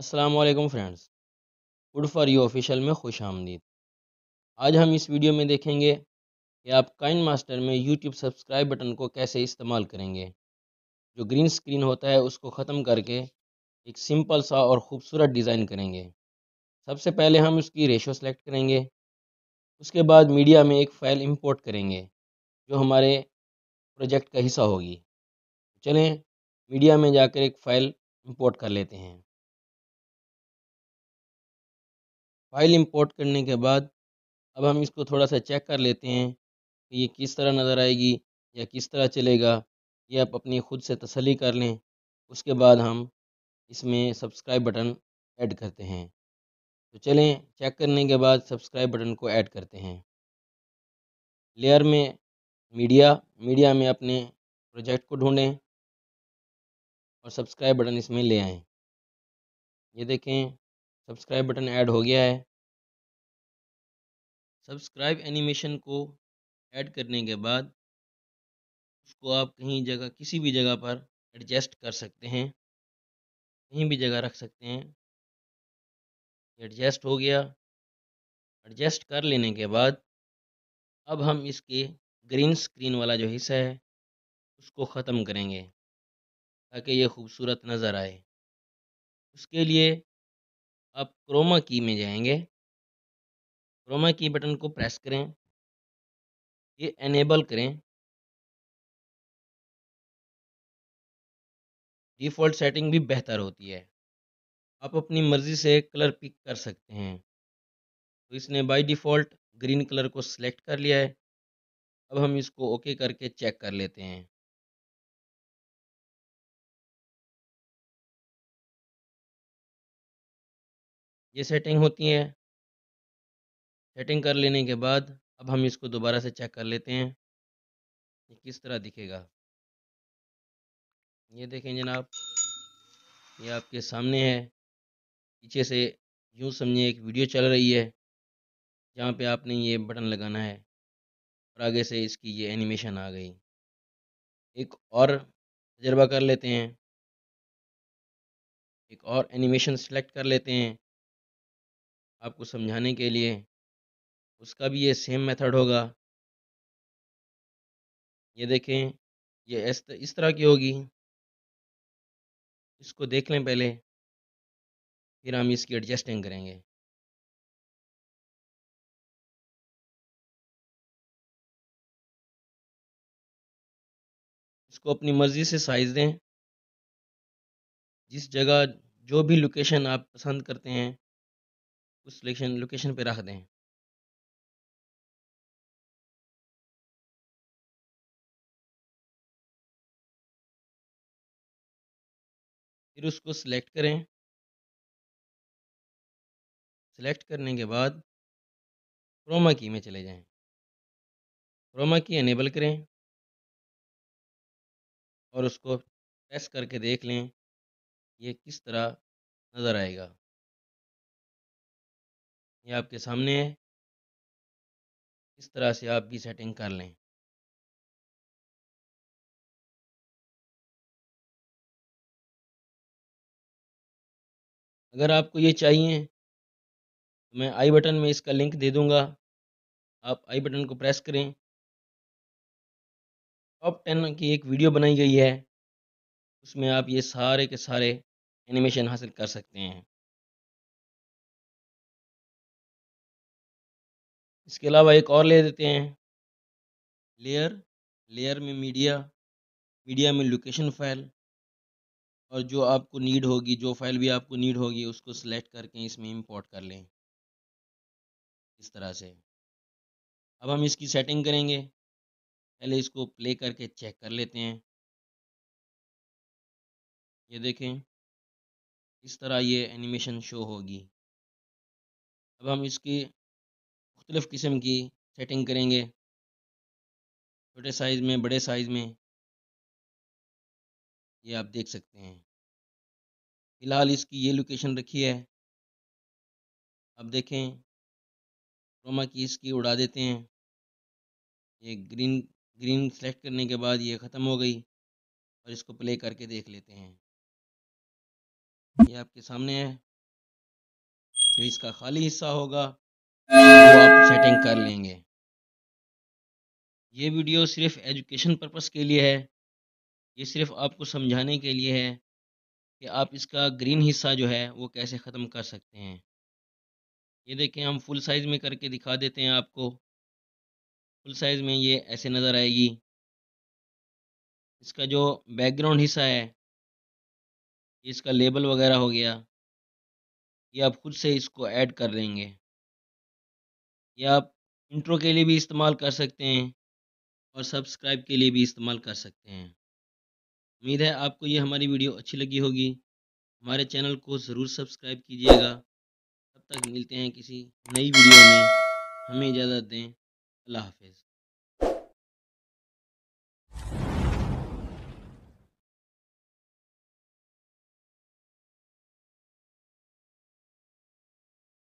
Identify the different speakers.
Speaker 1: वालेकुम friends. Food for you official में खुश आमदीद। आज हम इस वीडियो में देखेंगे कि आप काइन मास्टर में यूट्यूब सब्सक्राइब बटन को कैसे इस्तेमाल करेंगे। जो ग्रीन स्क्रीन होता है, उसको ख़त्म करके एक सिंपल सा और ख़ूबसूरत डिज़ाइन करेंगे। सबसे पहले हम उसकी रेशो सेलेक्ट करेंगे। उसके बाद मीडिया में एक फ़ाइल इंपोर्ट करेंगे, जो हमारे प्रोजेक्ट का हिस्सा होगी। चलें, मीडिया में जाकर एक फ़ाइल इंपोर्ट कर लेते हैं। फ़ाइल इंपोर्ट करने के बाद अब हम इसको थोड़ा सा चेक कर लेते हैं कि ये किस तरह नज़र आएगी या किस तरह चलेगा। ये आप अपनी ख़ुद से तसली कर लें। उसके बाद हम इसमें सब्सक्राइब बटन ऐड करते हैं। तो चलें, चेक करने के बाद सब्सक्राइब बटन को ऐड करते हैं। लेयर में मीडिया मीडिया में अपने प्रोजेक्ट को ढूंढें और सब्सक्राइब बटन इसमें ले आएँ। ये देखें सब्सक्राइब बटन ऐड हो गया है। सब्सक्राइब एनिमेशन को ऐड करने के बाद उसको आप कहीं जगह, किसी भी जगह पर एडजस्ट कर सकते हैं। कहीं भी जगह रख सकते हैं। एडजस्ट हो गया। एडजस्ट कर लेने के बाद अब हम इसके ग्रीन स्क्रीन वाला जो हिस्सा है, उसको ख़त्म करेंगे, ताकि ये खूबसूरत नज़र आए। उसके लिए आप क्रोमा की में जाएँगे। क्रोमा की बटन को प्रेस करें। ये एनेबल करें। डिफ़ॉल्ट सेटिंग भी बेहतर होती है। आप अपनी मर्ज़ी से कलर पिक कर सकते हैं। तो इसने बाय डिफ़ॉल्ट ग्रीन कलर को सिलेक्ट कर लिया है। अब हम इसको ओके करके चेक कर लेते हैं। ये सेटिंग होती है। सेटिंग कर लेने के बाद अब हम इसको दोबारा से चेक कर लेते हैं कि किस तरह दिखेगा। ये देखें जनाब, ये आपके सामने है। पीछे से यूँ समझिए एक वीडियो चल रही है, जहाँ पे आपने ये बटन लगाना है और आगे से इसकी ये एनिमेशन आ गई। एक और तजर्बा कर लेते हैं। एक और एनिमेशन सेलेक्ट कर लेते हैं। आपको समझाने के लिए, उसका भी ये सेम मेथड होगा। ये देखें, ये इस तरह की होगी। इसको देख लें पहले, फिर हम इसकी एडजस्टिंग करेंगे। इसको अपनी मर्ज़ी से साइज़ दें। जिस जगह जो भी लोकेशन आप पसंद करते हैं उस लोकेशन लोकेशन पे रख दें। फिर उसको सिलेक्ट करें। सिलेक्ट करने के बाद क्रोमा की में चले जाएँ। क्रोमा की एनेबल करें। और उसको प्रेस करके देख लें, ये किस तरह नज़र आएगा। ये आपके सामने है। इस तरह से आप भी सेटिंग कर लें। अगर आपको ये चाहिए तो मैं आई बटन में इसका लिंक दे दूँगा। आप आई बटन को प्रेस करें। टॉप टेन की एक वीडियो बनाई गई है। उसमें आप ये सारे के सारे एनिमेशन हासिल कर सकते हैं। इसके अलावा एक और ले देते हैं। लेयर लेयर में मीडिया मीडिया में लोकेशन फ़ाइल और जो आपको नीड होगी, जो फ़ाइल भी आपको नीड होगी, उसको सिलेक्ट करके इसमें इंपोर्ट कर लें। इस तरह से। अब हम इसकी सेटिंग करेंगे। पहले इसको प्ले करके चेक कर लेते हैं। ये देखें। इस तरह ये एनिमेशन शो होगी। अब हम इसकी मुख्तलिफ़ किस्म की सेटिंग करेंगे। छोटे साइज़ में, बड़े साइज़ में। ये आप देख सकते हैं। फ़िलहाल इसकी ये लोकेशन रखी है। अब देखें क्रोमा की इसकी उड़ा देते हैं। ये ग्रीन ग्रीन सेलेक्ट करने के बाद ये ख़त्म हो गई और इसको प्ले करके देख लेते हैं। ये आपके सामने है। जो इसका खाली हिस्सा होगा, वो आप कर लेंगे। ये वीडियो सिर्फ़ एजुकेशन पर्पस के लिए है, ये सिर्फ़ आपको समझाने के लिए है कि आप इसका ग्रीन हिस्सा जो है वो कैसे ख़त्म कर सकते हैं। ये देखें, हम फुल साइज़ में करके दिखा देते हैं आपको। फुल साइज़ में ये ऐसे नज़र आएगी। इसका जो बैकग्राउंड हिस्सा है इसका लेबल वगैरह हो गया। ये आप खुद से इसको ऐड कर लेंगे। या आप इंट्रो के लिए भी इस्तेमाल कर सकते हैं और सब्सक्राइब के लिए भी इस्तेमाल कर सकते हैं। उम्मीद है आपको ये हमारी वीडियो अच्छी लगी होगी। हमारे चैनल को ज़रूर सब्सक्राइब कीजिएगा। तब तक मिलते हैं किसी नई वीडियो में। हमें इजाज़त दें। अल्लाह हाफिज़।